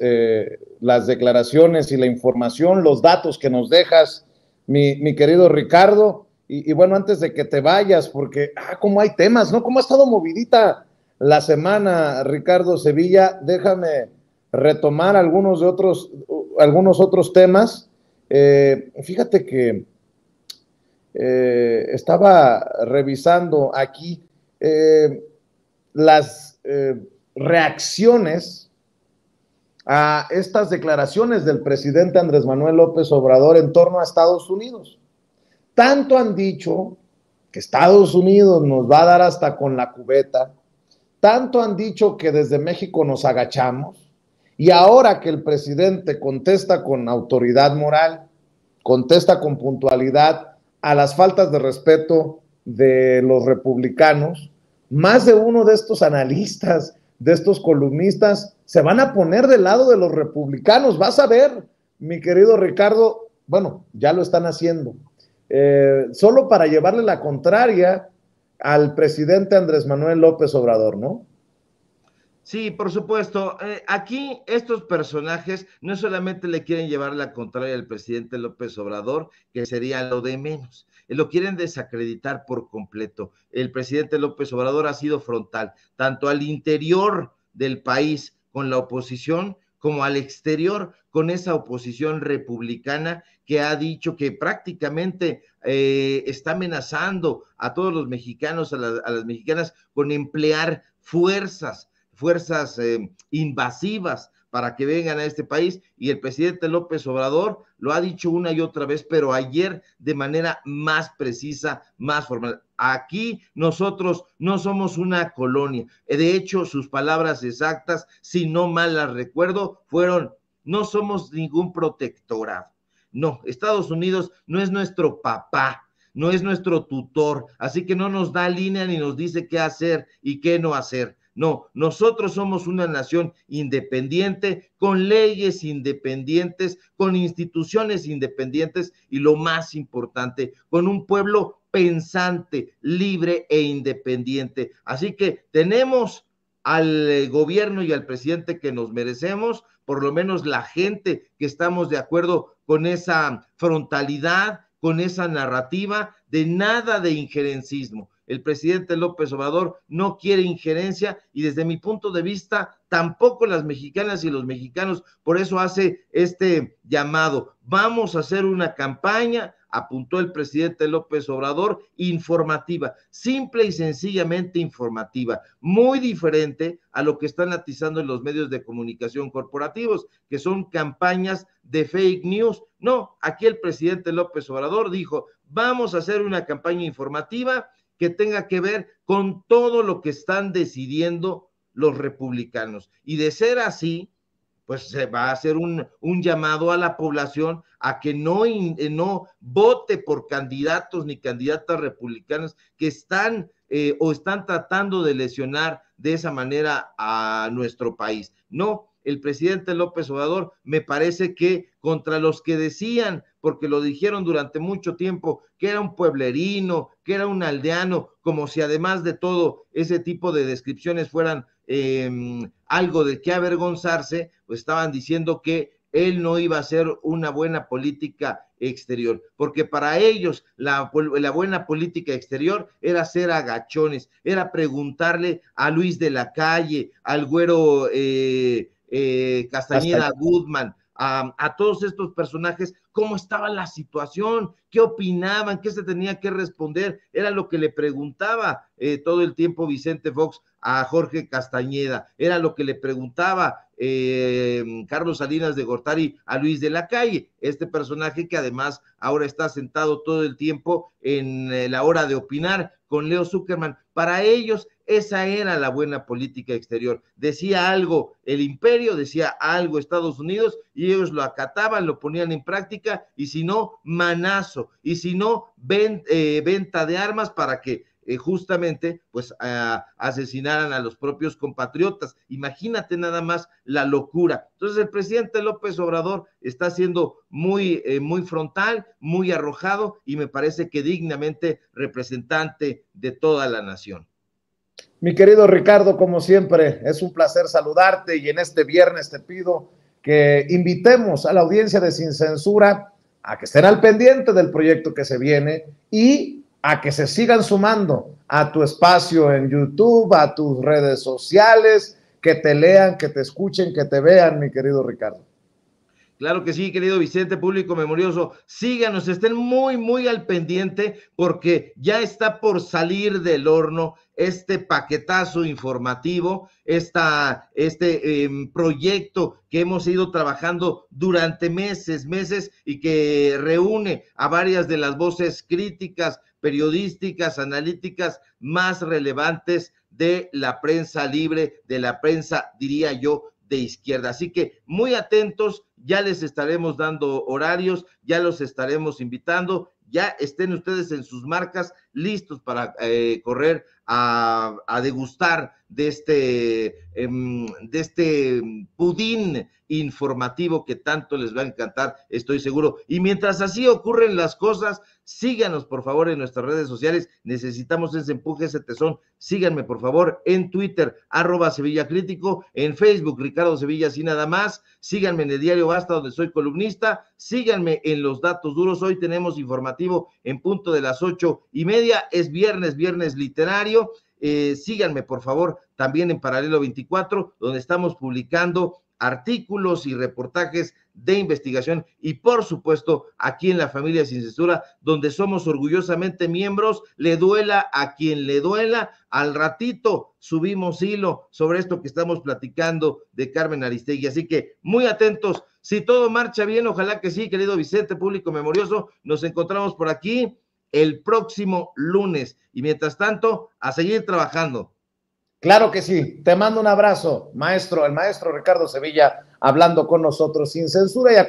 eh, las declaraciones y la información, los datos que nos dejas, mi, querido Ricardo. Y, bueno, antes de que te vayas, porque, ah, cómo hay temas, ¿no? ¿Cómo ha estado movidita la semana, Ricardo Sevilla? Déjame retomar algunos de otros, algunos otros temas. Eh, fíjate que eh, estaba revisando aquí las reacciones a estas declaraciones del presidente Andrés Manuel López Obrador en torno a Estados Unidos. Tanto han dicho que Estados Unidos nos va a dar hasta con la cubeta, tanto han dicho que desde México nos agachamos, y ahora que el presidente contesta con autoridad moral, contesta con puntualidad a las faltas de respeto de los republicanos, más de uno de estos analistas de estos columnistas se van a poner del lado de los republicanos. Vas a ver, mi querido Ricardo, bueno, ya lo están haciendo. Eh, solo para llevarle la contraria al presidente Andrés Manuel López Obrador, ¿no? Sí, por supuesto. Eh, aquí estos personajes no solamente le quieren llevar la contraria al presidente López Obrador, que sería lo de menos, lo quieren desacreditar por completo. El presidente López Obrador ha sido frontal, tanto al interior del país con la oposición, como al exterior con esa oposición republicana que ha dicho que prácticamente eh, está amenazando a todos los mexicanos, a, las mexicanas, con emplear fuerzas, fuerzas eh, invasivas para que vengan a este país y el presidente López Obrador lo ha dicho una y otra vez, pero ayer de manera más precisa, más formal. Aquí nosotros no somos una colonia. De hecho, sus palabras exactas, si no mal las recuerdo, fueron, no somos ningún protectorado. No, Estados Unidos no es nuestro papá, no es nuestro tutor, así que no nos da línea ni nos dice qué hacer y qué no hacer. No, nosotros somos una nación independiente, con leyes independientes, con instituciones independientes y lo más importante, con un pueblo pensante, libre e independiente. Así que tenemos al eh, gobierno y al presidente que nos merecemos, por lo menos la gente que estamos de acuerdo con esa frontalidad, con esa narrativa de nada de injerencismo el presidente López Obrador no quiere injerencia y desde mi punto de vista tampoco las mexicanas y los mexicanos, por eso hace este llamado. Vamos a hacer una campaña, apuntó el presidente López Obrador, informativa, simple y sencillamente informativa, muy diferente a lo que están atizando en los medios de comunicación corporativos, que son campañas de fake news. No, aquí el presidente López Obrador dijo, vamos a hacer una campaña informativa que tenga que ver con todo lo que están decidiendo los republicanos. Y de ser así, pues se va a hacer un, llamado a la población a que no, no vote por candidatos ni candidatas republicanas que están eh, o están tratando de lesionar de esa manera a nuestro país. No, el presidente López Obrador me parece que contra los que decían, porque lo dijeron durante mucho tiempo, que era un pueblerino, que era un aldeano, como si además de todo ese tipo de descripciones fueran em, algo de qué avergonzarse, pues estaban diciendo que él no iba a hacer una buena política exterior, porque para ellos la, buena política exterior era ser agachones, era preguntarle a Luis de la Calle, al güero eh, eh, Castañeda Goodman, a, todos estos personajes, cómo estaba la situación, qué opinaban, qué se tenía que responder. Era lo que le preguntaba eh, todo el tiempo Vicente Fox a Jorge Castañeda, era lo que le preguntaba eh, Carlos Salinas de Gortari a Luis de la Calle, este personaje que además ahora está sentado todo el tiempo en eh, la hora de opinar con Leo Zuckerman. Para ellos esa era la buena política exterior. Decía algo el imperio, decía algo Estados Unidos y ellos lo acataban, lo ponían en práctica y si no, manazo. Y si no, eh, venta de armas para que eh, justamente pues asesinaran a los propios compatriotas. Imagínate nada más la locura. Entonces el presidente López Obrador está siendo muy, eh, muy frontal, muy arrojado y me parece que dignamente representante de toda la nación. Mi querido Ricardo, como siempre, es un placer saludarte y en este viernes te pido que invitemos a la audiencia de Sin Censura a que estén al pendiente del proyecto que se viene y a que se sigan sumando a tu espacio en YouTube, a tus redes sociales, que te lean, que te escuchen, que te vean, mi querido Ricardo. Claro que sí, querido Vicente, público memorioso. Síganos, estén muy, muy al pendiente porque ya está por salir del horno este paquetazo informativo, esta, este em, proyecto que hemos ido trabajando durante meses, meses y que reúne a varias de las voces críticas, periodísticas, analíticas más relevantes de la prensa libre, de la prensa, diría yo, de izquierda. Así que muy atentos, ya les estaremos dando horarios, ya los estaremos invitando, ya estén ustedes en sus marcas listos para eh, correr a, degustar de este, em, de este pudín informativo que tanto les va a encantar, estoy seguro. Y mientras así ocurren las cosas, síganos por favor en nuestras redes sociales. Necesitamos ese empuje, ese tesón. Síganme por favor en Twitter, arroba Sevilla Crítico, en Facebook, Ricardo Sevilla, así nada más. Síganme en el diario Basta, donde soy columnista. Síganme en los datos duros. Hoy tenemos informativo en punto de las ocho y Es viernes, viernes literario. Eh, síganme, por favor, también en Paralelo 24, donde estamos publicando artículos y reportajes de investigación y por supuesto aquí en la familia sin censura donde somos orgullosamente miembros le duela a quien le duela. Al ratito subimos hilo sobre esto que estamos platicando de Carmen Aristegui. Así que muy atentos. Si todo marcha bien ojalá que sí querido Vicente público memorioso nos encontramos por aquí el próximo lunes. Y mientras tanto, a seguir trabajando. Claro que sí. Te mando un abrazo, maestro, el maestro Ricardo Sevilla, hablando con nosotros sin censura y a